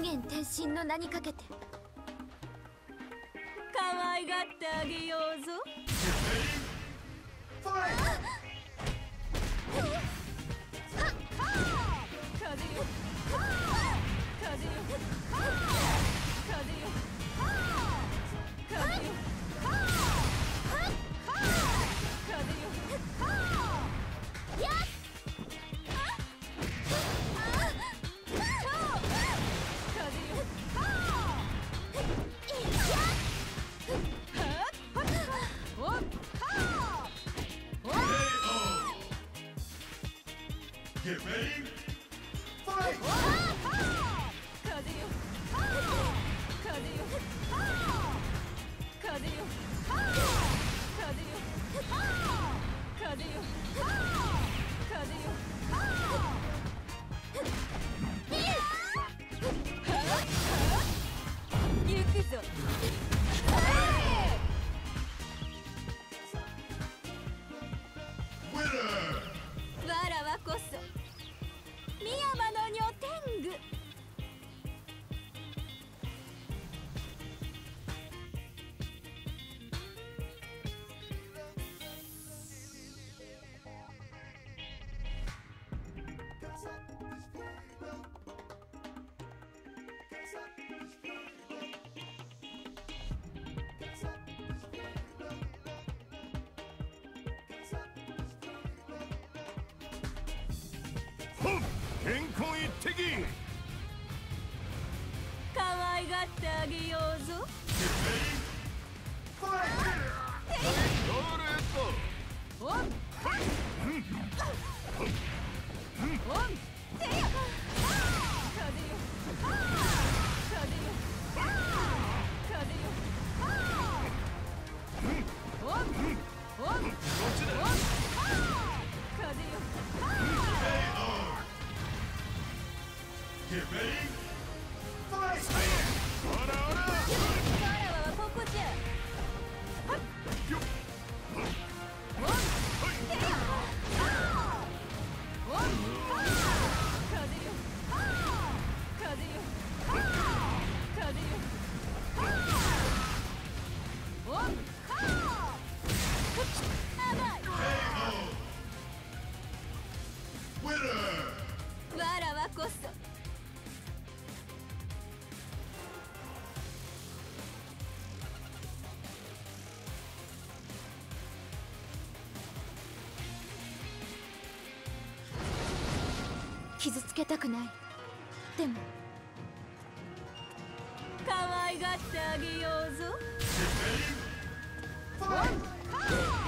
無限転身の名にかけて。可愛がってあげようぞ。行くぞ本健康一滴。可愛がってあげようぞ。Get ready. 傷つけたくないでも可愛がってあげようぞ Get ready. Fight! 風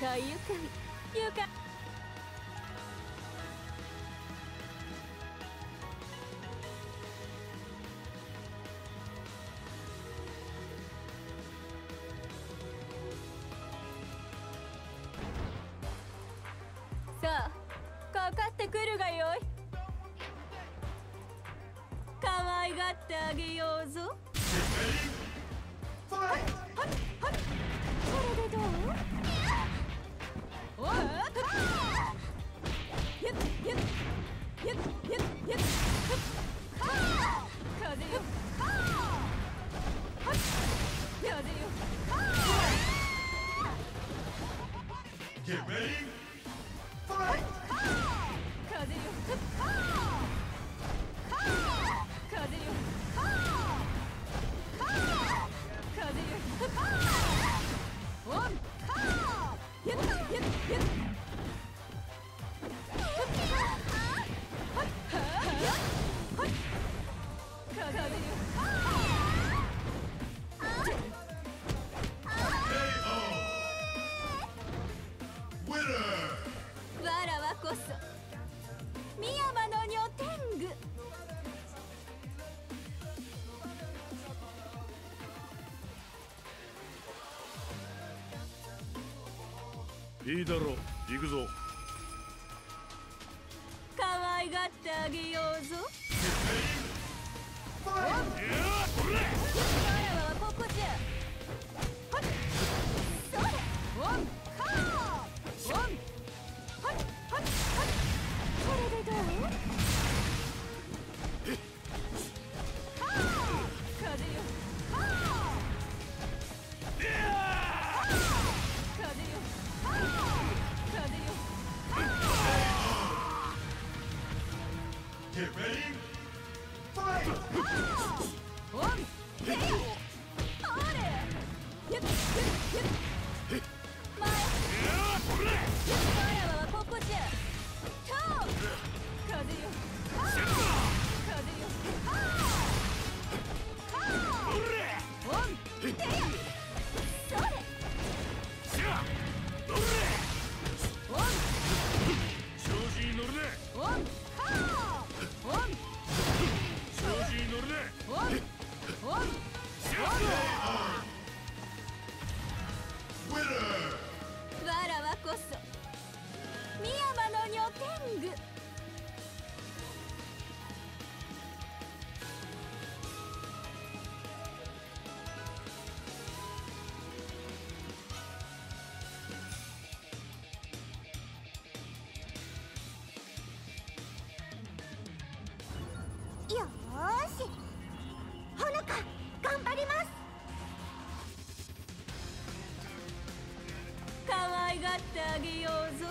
快愉快愉快さあかかってくるがよい。可愛がってあげようぞ!これでどう？Get ready. Fight! いいだろう。行くぞ。可愛がってあげようぞ。空はし。ほのか頑張ります。可愛がってあげようぞ。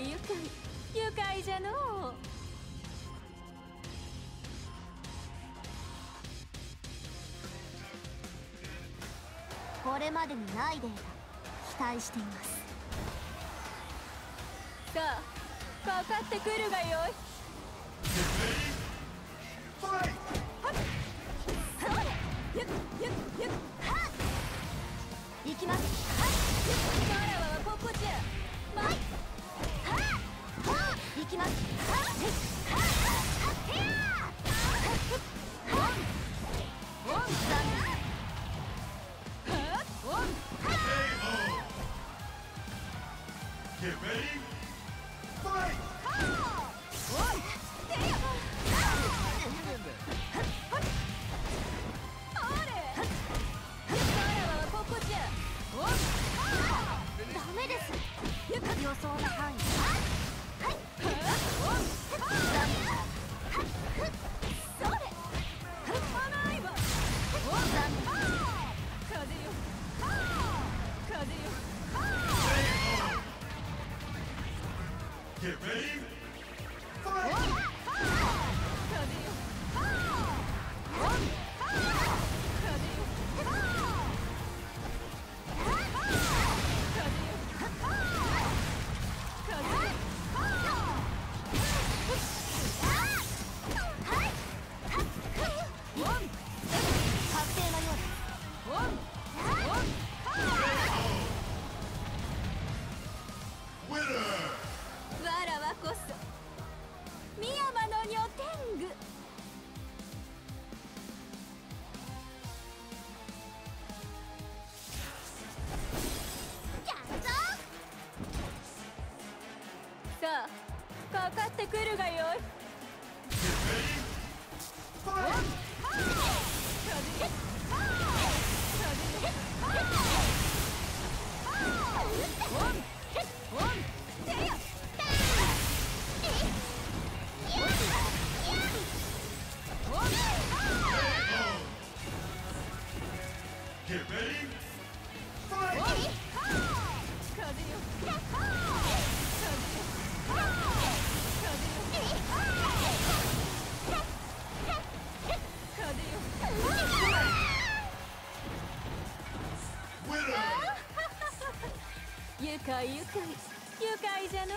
愉快愉快じゃのう。これまでにないデータ期待しています。さあかかってくるがよい。行きますはいならはここじゃまい行かます。予想の範囲。Get ready か愉快愉快じゃのう。